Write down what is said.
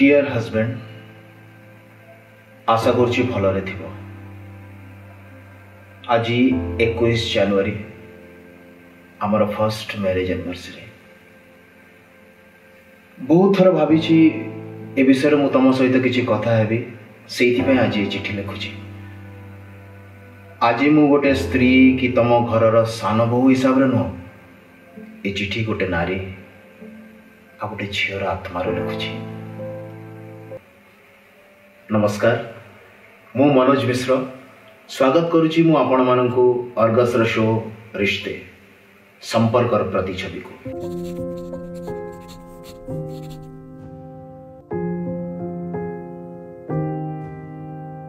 deer husband আশা করছি ভালরে থিব আজি একুশ জানুয়ারি আমার ফার্স্ট ম্যারেজ আনিভার্সারি বহু থর ভাবিছি এ বিষয়ে মু তোম সহ কিছু কথা হবি সেইপ আজ এই চিঠি লিখুছি আজি মু গোটে স্ত্রী কি তোম ঘরর সান বহু হিসাবে নুহ এই চিঠি গোটে নারী ଆଉ গোটে ঝিওর আত্মার লিখুছি नमस्कार मनोज मिश्र स्वागत गरुण मर्गस र सो रिश्ते संपर्क प्रति छविको